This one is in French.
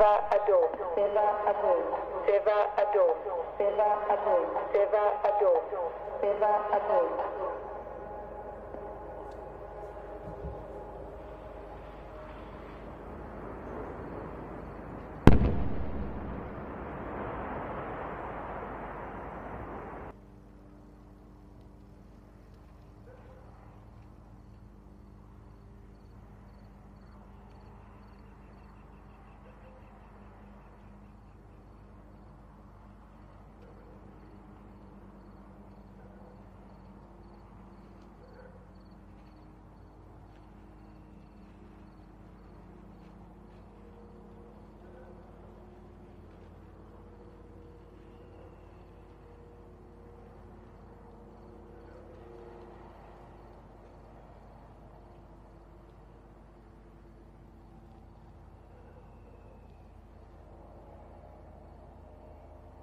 Seva Adom. Seva Adom. Seva Adom. Seva Adom. Seva Adom. Seva Adom.